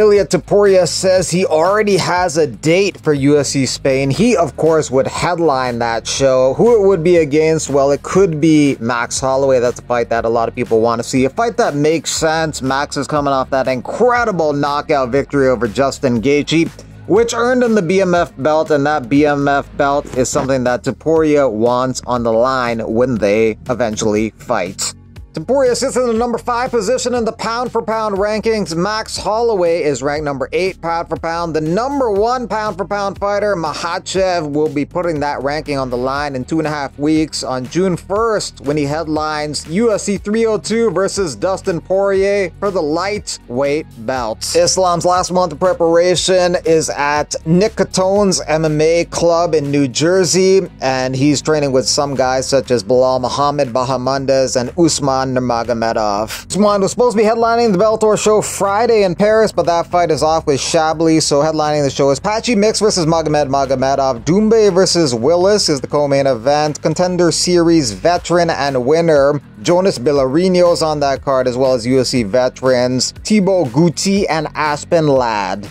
Ilia Topuria says he already has a date for UFC Spain. He, of course, would headline that show. Who it would be against? Well, it could be Max Holloway. That's a fight that a lot of people want to see. A fight that makes sense. Max is coming off that incredible knockout victory over Justin Gaethje which earned him the BMF belt, and that BMF belt is something that Topuria wants on the line when they eventually fight. Topuria sits in the number 5 position in the pound for pound rankings. Max Holloway is ranked number 8 pound for pound. The number 1 pound for pound fighter, Makhachev, will be putting that ranking on the line in two and a half weeks on June 1st when he headlines UFC 302 versus Dustin Poirier for the lightweight belt. Islam's last month of preparation is at Nick Catone's MMA club in New Jersey, and he's training with some guys such as Belal Muhammad, Bahamondes, and Usman Nurmagomedov. Usman was supposed to be headlining the Bellator show Friday in Paris, but that fight is off with Shabliy, so headlining the show is Patchy Mix versus Magomed Magomedov. Doumbé versus Willis is the co-main event. Contender Series veteran and winner Jonas Bilharinho is on that card, as well as UFC veterans Thibault Gouti and Aspen Ladd.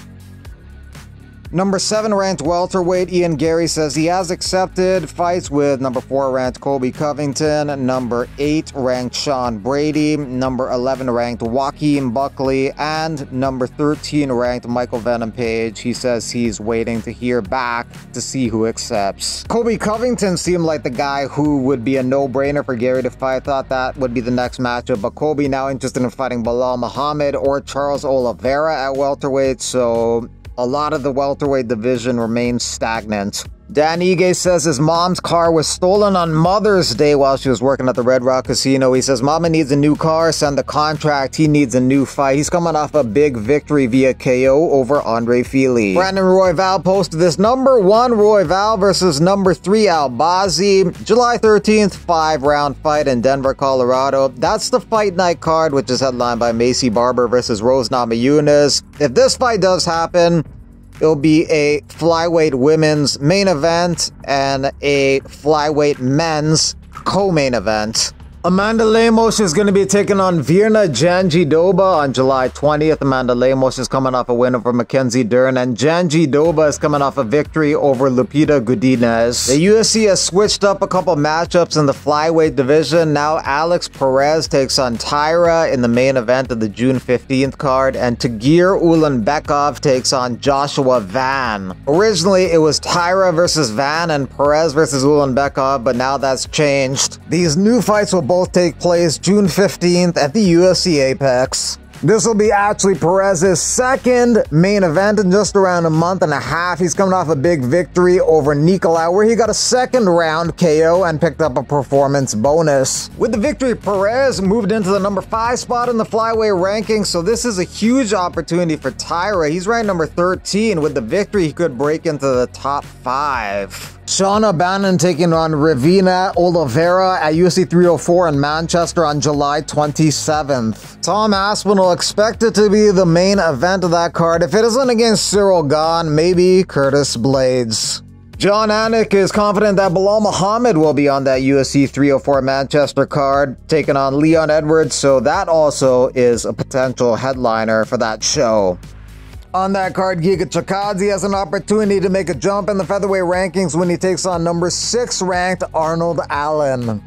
Number 7 ranked welterweight Ian Garry says he has accepted fights with number 4 ranked Colby Covington, number 8 ranked Sean Brady, number 11 ranked Joaquin Buckley, and number 13 ranked Michael Venom Page. He says he's waiting to hear back to see who accepts. Colby Covington seemed like the guy who would be a no-brainer for Garry to fight. I Thought that would be the next matchup, but Colby now interested in fighting Belal Muhammad or Charles Oliveira at welterweight, so a lot of the welterweight division remains stagnant. Dan Ige says his mom's car was stolen on Mother's Day while she was working at the Red Rock Casino. He says Mama needs a new car, send the contract. He needs a new fight. He's coming off a big victory via KO over Andre Fili. Brandon Royval posted this number one Royval versus number three Albazi. July 13th, five round fight in Denver, Colorado. That's the fight night card, which is headlined by Maycee Barber versus Rose Namajunas. If this fight does happen, It'll be a flyweight women's main event and a flyweight men's co-main event. Amanda Lemos is going to be taking on Virna Jandiroba on July 20th. Amanda Lemos is coming off a win over Mackenzie Dern, and Jandiroba is coming off a victory over Lupita Godinez. The UFC has switched up a couple matchups in the flyweight division. Now Alex Perez takes on Taira in the main event of the June 15th card, and Tagir Ulanbekov takes on Joshua Van. Originally, it was Taira versus Van and Perez versus Ulanbekov, but now that's changed. These new fights will both take place June 15th at the UFC Apex. This will be actually Perez's second main event in just around a month and a half. He's coming off a big victory over Nicolau, where he got a second round KO and picked up a performance bonus. With the victory, Perez moved into the number five spot in the flyweight rankings, so this is a huge opportunity for Taira. He's ranked number 13. With the victory, he could break into the top five. Shauna Bannon taking on Ravina Oliveira at UFC 304 in Manchester on July 27th. Tom Aspinall expected to be the main event of that card. If it isn't against Cyril Gane, maybe Curtis Blaydes. Jon Anik is confident that Belal Muhammad will be on that UFC 304 Manchester card, taking on Leon Edwards, so that also is a potential headliner for that show. On that card, Giga Chikadze has an opportunity to make a jump in the featherweight rankings when he takes on number 6 ranked Arnold Allen.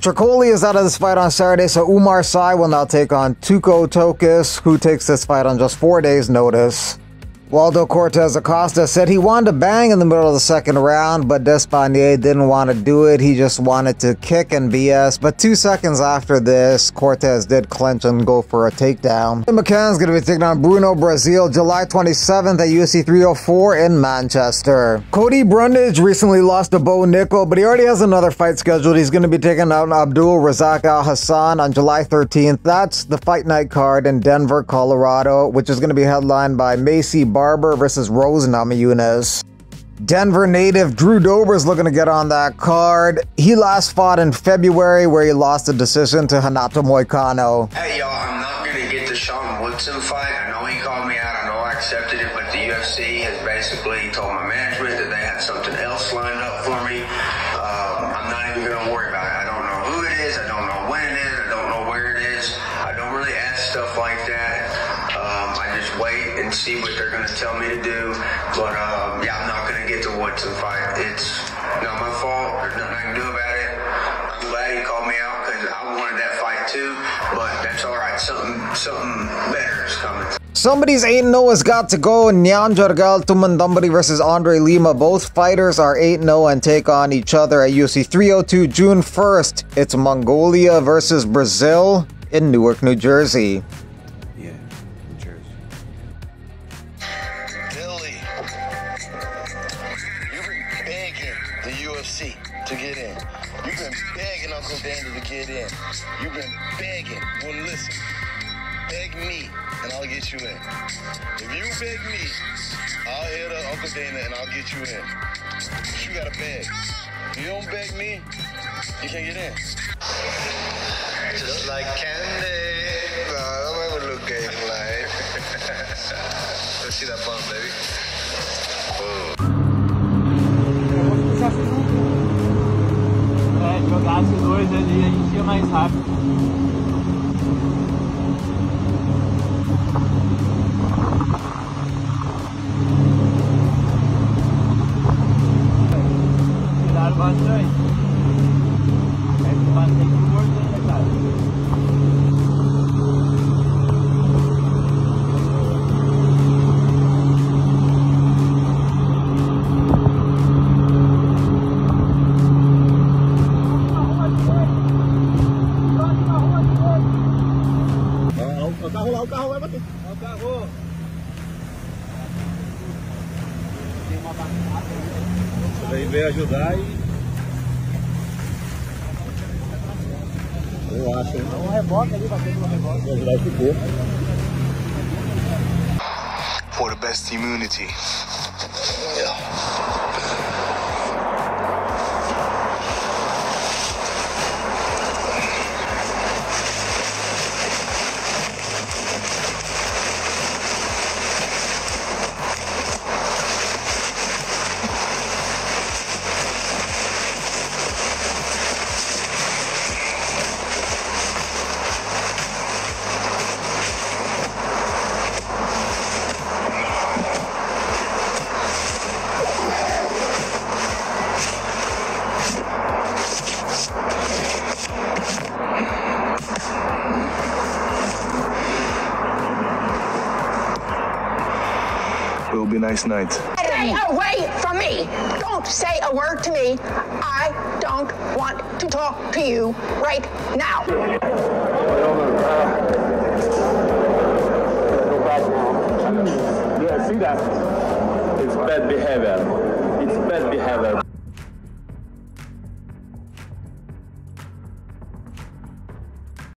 Tricoli is out of this fight on Saturday, so Umar Sy will now take on Tuco Tokkos, who takes this fight on just four days' notice. Waldo Cortes Acosta said he wanted to bang in the middle of the second round, but Despaigne didn't want to do it. He just wanted to kick and BS. But two seconds after this, Cortes did clinch and go for a takedown. McCann's going to be taking on Bruna Brasil July 27th at UFC 304 in Manchester. Cody Brundage recently lost to Bo Nickal, but he already has another fight scheduled. He's going to be taking out Abdul Razak Alhassan on July 13th. That's the fight night card in Denver, Colorado, which is going to be headlined by Maycee Barber versus Rose Namajunas. Denver native Drew Dober is looking to get on that card. He last fought in February where he lost a decision to Renato Moicano. Hey y'all, I'm not gonna get the Sean Woodson fight. I know he called me out, I know I accepted it, but the UFC has basically told my management that they had something else lined up for me. Um, I'm not even gonna worry about it. I don't know who it is, I don't know when it is, I don't know where it is. I don't really ask stuff like that. Just wait and see what they're gonna tell me to do. But um, yeah, I'm not gonna get the Woodson fight. It's not my fault. There's nothing I can do about it. I'm glad he called me out because I wanted that fight too. But that's all right. Something something better is coming. Somebody's 8-0 has got to go. Nyan Jargal Tumandambari versus Andre Lima. Both fighters are 8-0 and take on each other at UFC 302 June 1st. It's Mongolia versus Brazil in Newark, New Jersey. To get in. You've been begging Uncle Danny to get in. You've been begging. Well, listen, beg me and I'll get you in. If you beg me, I'll hit up Uncle Dana and I'll get you in. But you gotta beg. If you don't beg me, you can't get in. Just like candy. Nah, don't ever look gay in life. Let's see that bump, baby. Ali, a gente ia mais rápido. Aí. Veio ajudar e. Eu acho, hein? Um reboque ali, batendo no reboque. Vou ajudar e ficou. For the best immunity. Will be a nice night. Stay away from me. Don't say a word to me. I don't want to talk to you right now. Yeah, see that? It's bad behavior. It's bad behavior.